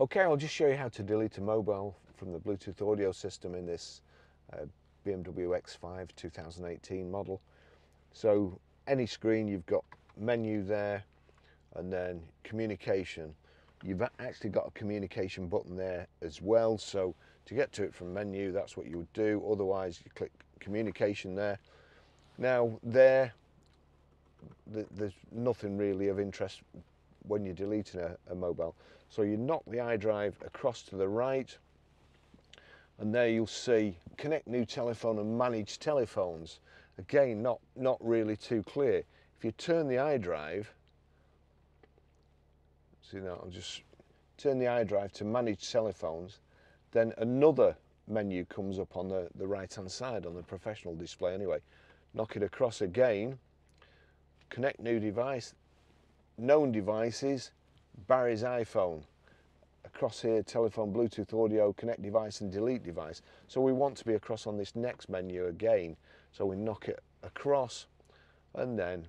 Okay, I'll just show you how to delete a mobile from the Bluetooth audio system in this uh, BMW X5 2018 model. So any screen you've got menu there and then communication. You've actually got a communication button there as well. So to get to it from menu, that's what you would do. Otherwise you click communication there. Now there, there's nothing really of interest when you're deleting a, a mobile. So you knock the iDrive across to the right and there you'll see connect new telephone and manage telephones. Again, not, not really too clear. If you turn the iDrive, see now I'll just turn the iDrive to manage telephones, then another menu comes up on the, the right hand side on the professional display anyway. Knock it across again, connect new device, known devices, Barrie's iPhone. Across here, telephone, Bluetooth audio, connect device and delete device. So we want to be across on this next menu again. So we knock it across and then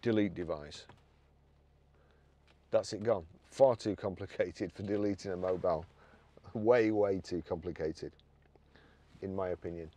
delete device. That's it gone. Far too complicated for deleting a mobile. Way, way too complicated, in my opinion.